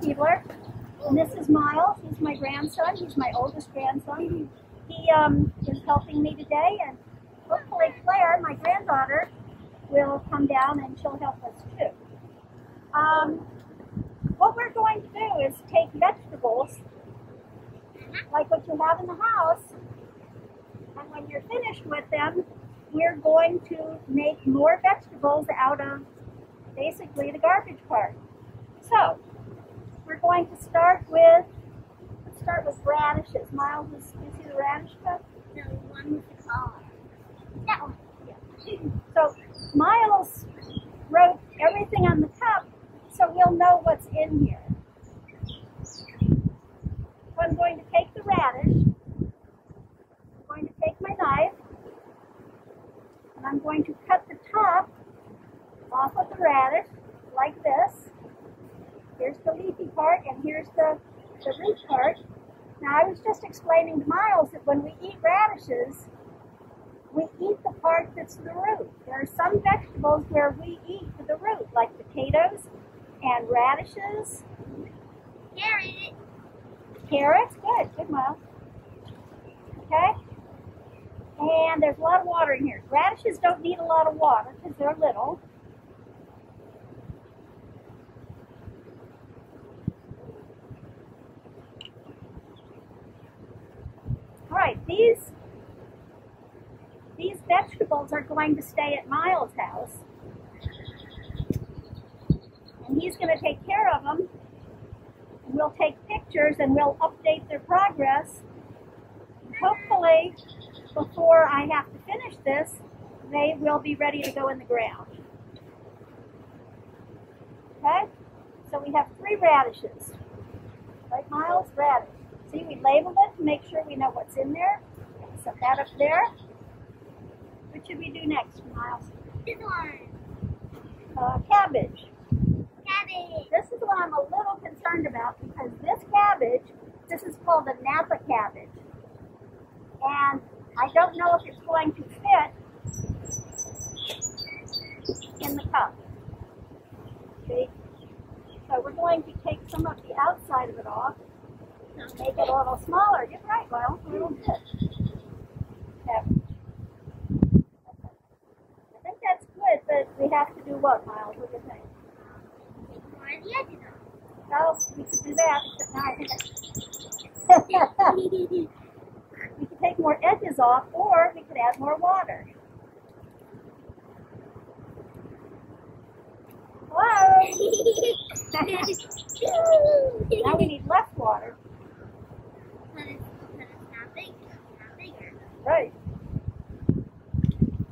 Keebler. And this is Miles. He's my grandson. He's my oldest grandson. He, he um, is helping me today, and hopefully Claire, my granddaughter, will come down and she'll help us too. Um, what we're going to do is take vegetables, like what you have in the house, and when you're finished with them, we're going to make more vegetables out of basically the garbage part. So, we're going to start with, let's start with radishes. Miles, is, you see the radish cup? The one with the collar. That one. Yeah. So, Miles wrote everything on the cup so we'll know what's in here. So I'm going to take the radish, I'm going to take my knife, and I'm going to cut the top off of the radish like this. Here's the leafy part, and here's the, the root part. Now, I was just explaining to Miles that when we eat radishes, we eat the part that's the root. There are some vegetables where we eat the root, like potatoes and radishes, Carrot. carrots. Good, good, Miles. Okay? And there's a lot of water in here. Radishes don't need a lot of water because they're little. Right, these these vegetables are going to stay at Miles' house. And he's going to take care of them. And we'll take pictures and we'll update their progress. Hopefully, before I have to finish this, they will be ready to go in the ground. Okay? So we have three radishes. Right, Miles? Radish. See, we labeled it to make sure we know what's in there. Set that up there. What should we do next, Miles? This one. Uh, cabbage. Cabbage. This is what I'm a little concerned about because this cabbage, this is called a Napa cabbage. And I don't know if it's going to fit in the cup. See? So we're going to take some of the outside of it off make it a little smaller. You're right, well, a little bit. Okay. I think that's good, but we have to do what, Miles? What do you think? More the edges Well, we could do that, except now I think we could take more edges off, or we could add more water. Hello? now we need less water. But it's, but it's not big. It's not bigger. Right.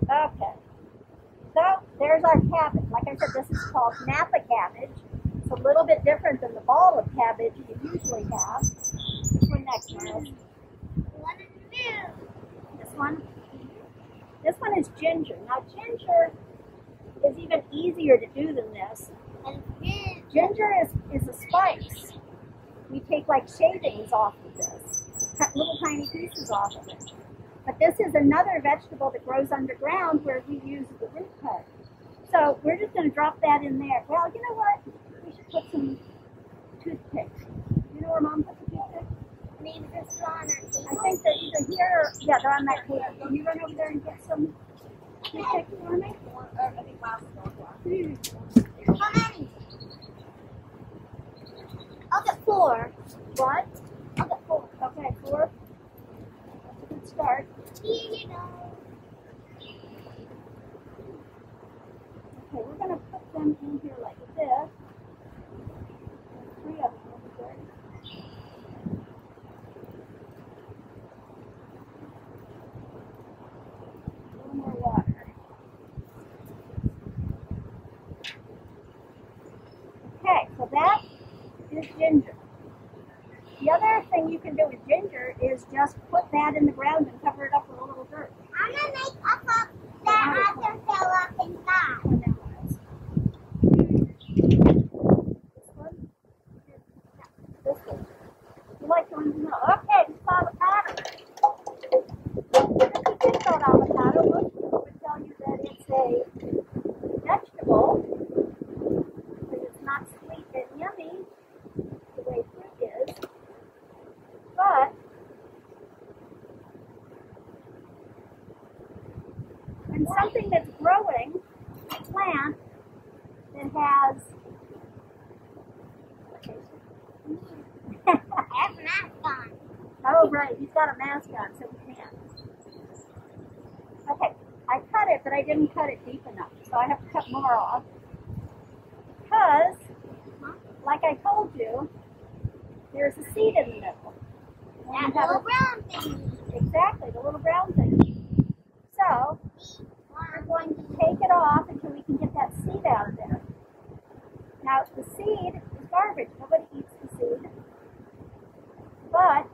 Okay. So there's our cabbage. Like I said, this is called Napa cabbage. It's a little bit different than the ball of cabbage you usually have. Which one next, One. This one? This one is ginger. Now, ginger is even easier to do than this. This. Ginger is, is a spice. We take like shavings off of this, cut little tiny pieces off of it. But this is another vegetable that grows underground where we use the root part. So we're just going to drop that in there. Well, you know what? We should put some toothpicks. You know where Mom put the toothpicks? Maybe this one or I think they're either here or, yeah, they're on that table. Can you run over there and get some toothpicks for me? How many? I'll get four. What? I'll get four. Okay, four. That's a good start. Here you go. Okay, we're gonna put them in here like this. Three of them will be good. A little more water. Okay, so that is ginger. The other thing you can do with ginger is just put that in the ground and cover it up with a little dirt. I'm gonna make a cup that I can fill up inside. One that was. This one? This one. You like the one? No. Okay, this is avocado. If you think about avocado, most people would tell you that it's a vegetable, because it's not sweet and yummy. and something that's growing, a plant that has. I have a mask on. Oh right, he's got a mask on, so we can't. Okay, I cut it, but I didn't cut it deep enough, so I have to cut more off. Because, like I told you, there's a seed in the middle. And That little brown thing. Exactly, the little brown thing. So, we're going to take it off until we can get that seed out of there. Now, the seed is garbage. Nobody eats the seed. But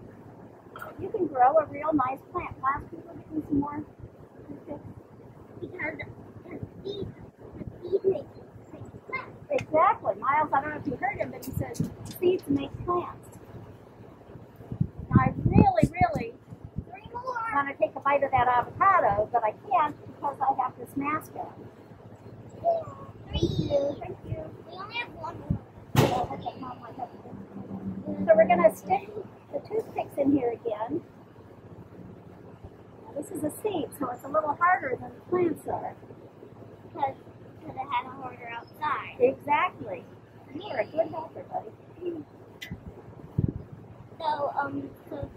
you can grow a real nice plant. Last week, we're getting some more. Because the seed makes makes plants. Exactly. Miles, I don't know if you heard him, but he says seeds make plants. Now, I really, really want to take a bite of that avocado, but I can't because I have this mask on. Three. Thank you. We only have one more. So we're going to stick the toothpicks in here again. This is a seed, so it's a little harder than the plants are. Because it had a hoarder outside. Exactly. You are a good helper, buddy. So, um, so,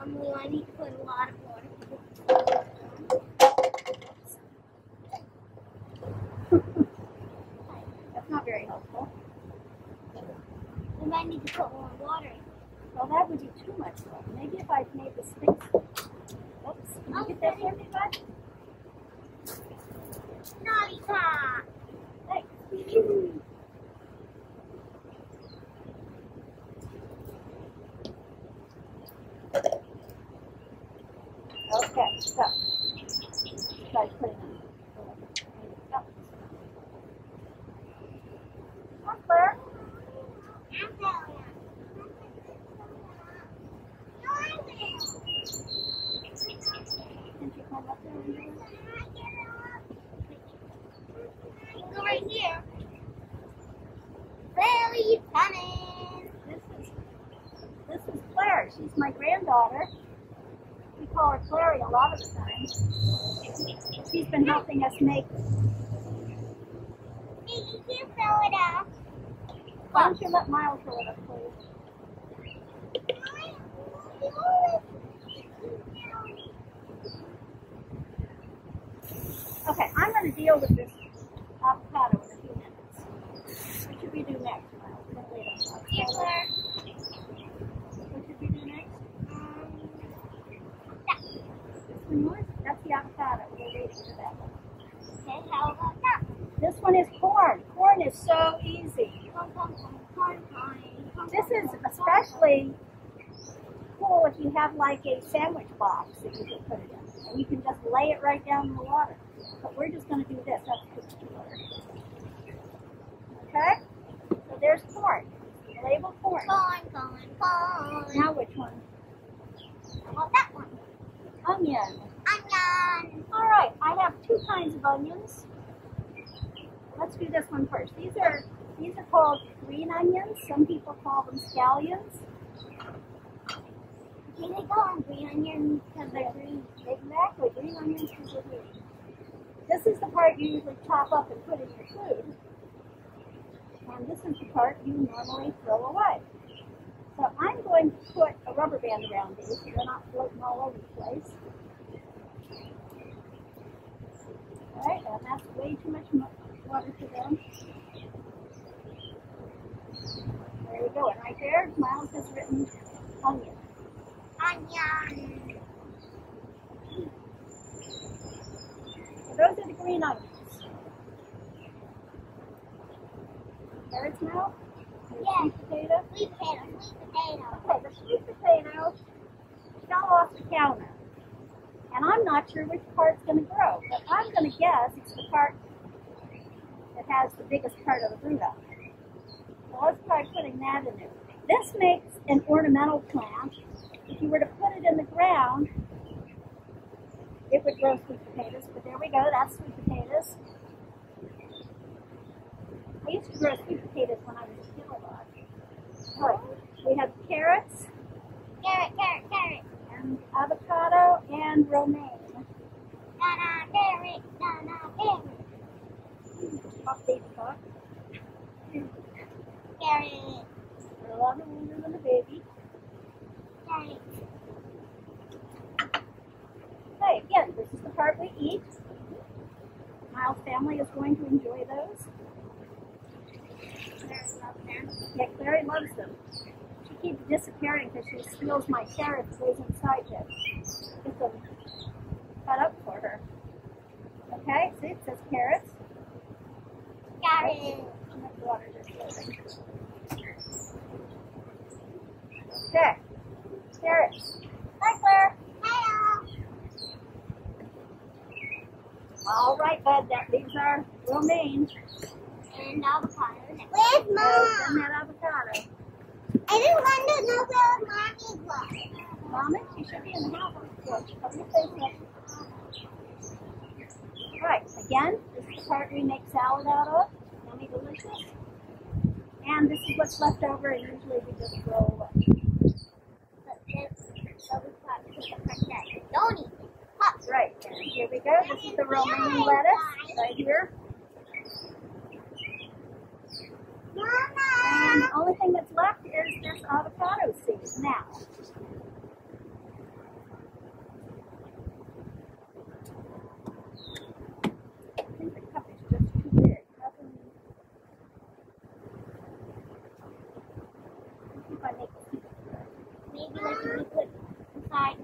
um, we might need to put a lot of water. That's not very helpful. We might need to put more water. in. Well, that would be too much. Maybe if I made the sticks. Okay, try putting them. Come on, Claire. Can you come up there and do it? Go right here. Fairy's coming. This is this is Claire. She's my granddaughter. We call her Clary a lot of the time. She's been helping us make. Hey, you can throw it out. Why don't you let Miles fill it up, please? Okay, I'm going to deal with this avocado in a few minutes. What should we do next, Miles? We're gonna wait on the Here, avocado. Claire. What should we do next? Um, This one yours? That's the avocado. We're for that one. okay, how about that? This one is corn. Corn is so easy. Corn, corn, corn, This is especially cool if you have like a sandwich box that you can put it in. And you can just lay it right down in the water. But we're just going to do this. That's. Okay? So there's corn. Label corn. corn, corn, corn. Now which one? How about that one? Onion. Onion. All right. I have two kinds of onions. Let's do this one first. These are these are called green onions. Some people call them scallions. Okay, they call them green onions because they're green. Exactly, green onions is the green. This is the part you usually chop up and put in your food. And this is the part you normally throw away. So I'm going to put a rubber band around these so they're not floating all over the place. Alright, and that's way too much water for them. There we go, and right there, Miles has written onion. Onion. So those are the green onions. Carrots now? Yeah. Sweet potato? Sweet potato, sweet potato. Okay, the sweet potato fell off the counter. And I'm not sure which part's going to grow, but I'm going to guess it's the part that has the biggest part of the root it. So let's try putting that in there. This makes an ornamental plant. If you were to put it in the ground, it would grow sweet potatoes, but there we go, that's sweet potatoes. I used to grow sweet potatoes when I was a kid a lot. We have carrots Carrot, carrot, and avocado and romaine. Da-da, carrot, da. talk baby talk. Carrot. They're a lot older than a baby. Carrot. Okay, again, this is the part we eat. Miles' family is going to enjoy those. Carrot love them. Yeah, Clary loves them. Keeps disappearing because she steals my carrots goes inside to get them cut up for her. Okay, see, it says carrots. Carrot. Water Okay, carrots. Hi, Claire. Hello. All right, bud, that leaves our romaine. And avocado. Where's And that avocado. I just want to know where mommy was. Mommy, she should be in the house. Well, she probably stays there. Right, again, this is the part we make salad out of. Yummy, delicious. And this is what's left over, and usually we just throw away. But this a princess. Don't eat it. Right, here we go. This is the romaine lettuce right here. And the only thing that's left is this avocado seed. Now, I think the cup is just too big. I it inside.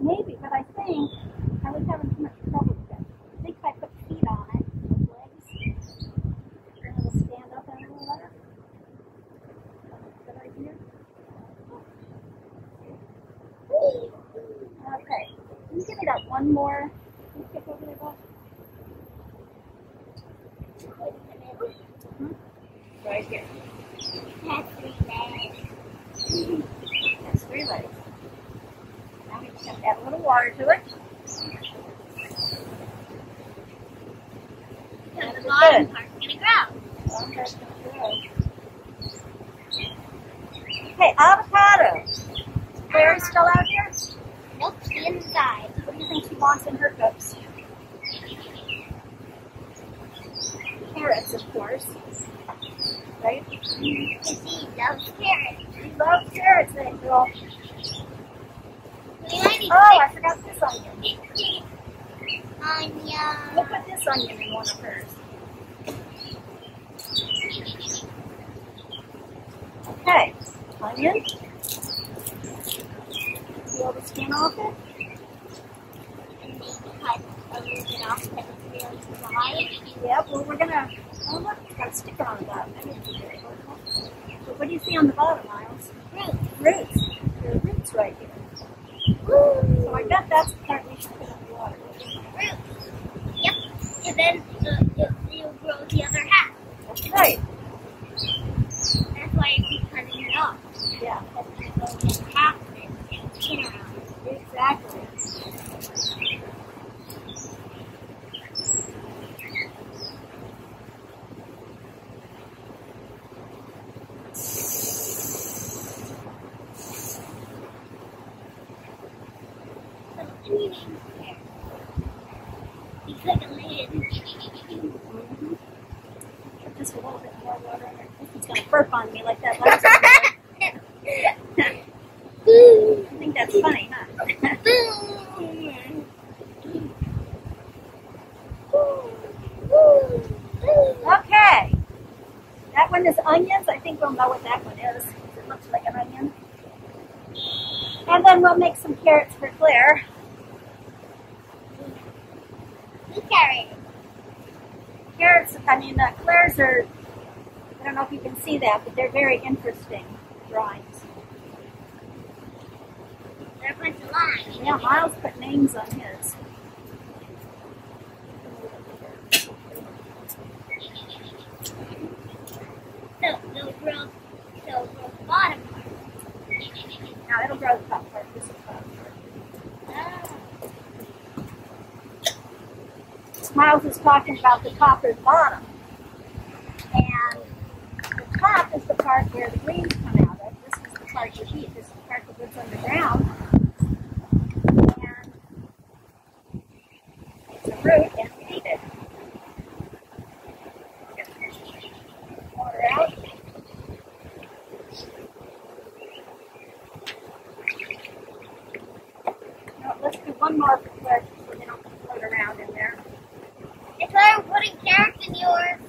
Maybe, but I think I was having too much trouble with it. I think if I put feet on it, with legs, then it'll stand up a little better. Good idea. Okay. Can you give me that one more? Can you skip over there, Bob? Wait a minute. Right here. That's three legs. That's three legs. Now we just have to add a little water to it. Because the bottom part's gonna grow. Okay, avocado. Claire's still out here? Nope, the inside. What do you think she wants in her cups? Carrots, of course. Right? Because he loves carrots. She loves carrots, that girl. We might need Oh, I forgot this onion. We'll onion. put this onion in one of hers. Okay, onion. Peel the skin off it. And maybe cut a little bit off because it's really dry. Yep, well, we're gonna, oh, look, it's got a sticker on the bottom. That would be very helpful. So what do you see on the bottom, Miles? Roots. Roots. There are roots right here. So I bet that's the part we should put in the water. Fruit. Yep. And then the, the, you'll grow the other half. That's right. That's why I keep cutting it off. Yeah, Because it goes in half of it and spin around. exactly. So anything there. You could have laid Mm-hmm. Put just a little bit more water in it. This is gonna burp on me like that last time. I think that's funny, huh? okay. That one is onions. I think we'll know what that one is. It looks like an onion. And then we'll make some carrots for Claire. Blue carrot. Carrots, I mean, uh, Claire's are, I don't know if you can see that, but they're very interesting drawings. There are a bunch of lines. Yeah, Miles put names on his. So they'll grow, they'll grow the bottom part. Now it'll grow the top part. This is the bottom part. Ah. Miles is talking about the top and bottom. And the top is the part where the greens come out of. This is the part you eat. This is the part that lives underground. And it's a root and we eat it. one more for Claire so they don't float around in there. It's why I'm putting carrots in yours.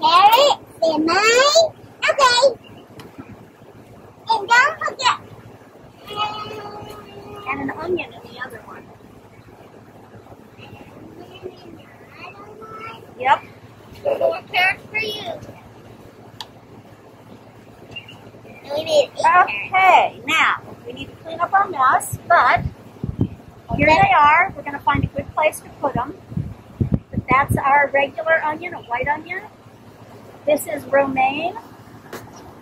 Carrots in mine? Okay. And don't forget. And an onion in the other one. Yep. More carrots for you. And we need eight carrots. Okay, now we need to clean up our mess, but here they are. We're going to find a good place to put them. But that's our regular onion, a white onion. This is romaine.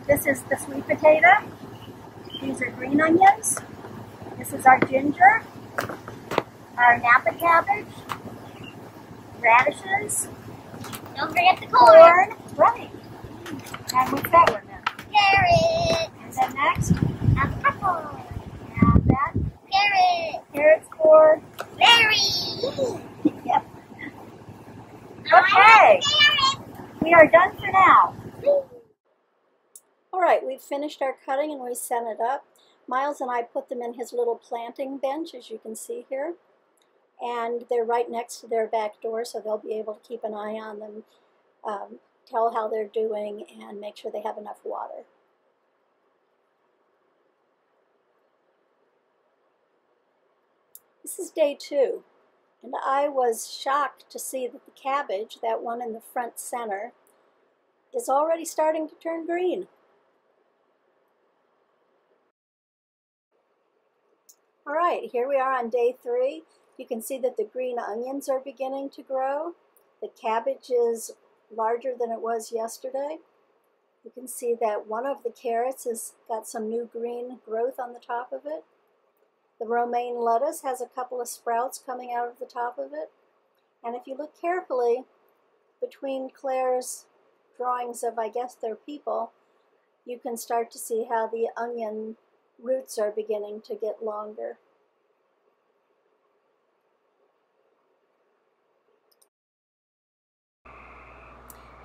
This is the sweet potato. These are green onions. This is our ginger, our Napa cabbage, radishes, Don't forget the corn. corn, right. And what's that one then? Carrot. And then next, Apple. and that, Carrot. carrots for, Berry. Okay. We are done for now. All right, we've finished our cutting and we sent it up. Miles and I put them in his little planting bench, as you can see here. And they're right next to their back door, so they'll be able to keep an eye on them, um, tell how they're doing, and make sure they have enough water. This is day two, and I was shocked to see that the cabbage, that one in the front center, is already starting to turn green. All right, here we are on day three. You can see that the green onions are beginning to grow. The cabbage is larger than it was yesterday. You can see that one of the carrots has got some new green growth on the top of it. The romaine lettuce has a couple of sprouts coming out of the top of it. And if you look carefully between Claire's drawings of, I guess, their people, you can start to see how the onion roots are beginning to get longer.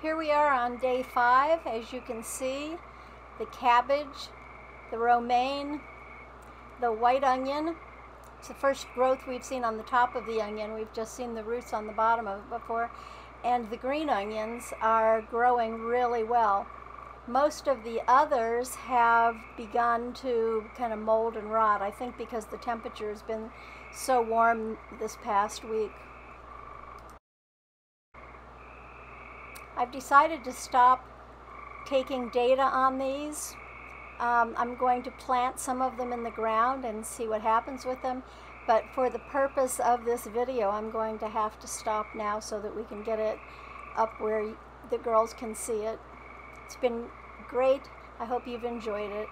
Here we are on day five. As you can see, the cabbage, the romaine, the white onion. It's the first growth we've seen on the top of the onion. We've just seen the roots on the bottom of it before. And the green onions are growing really well. Most of the others have begun to kind of mold and rot, I think because the temperature has been so warm this past week. I've decided to stop taking data on these. Um, I'm going to plant some of them in the ground and see what happens with them. But for the purpose of this video, I'm going to have to stop now so that we can get it up where the girls can see it. It's been great. I hope you've enjoyed it.